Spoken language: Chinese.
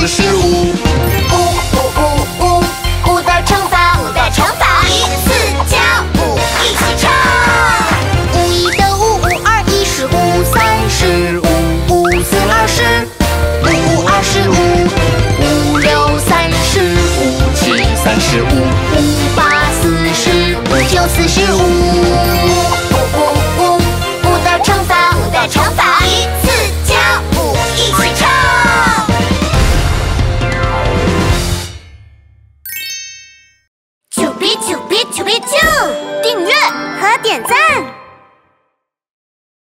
四十五五五五五五的乘法五的乘法一四加五一起唱。五一得五五二一十五三十五五四二十五五二十五五六三十五七三十五五八四十五九四十五订阅和点赞。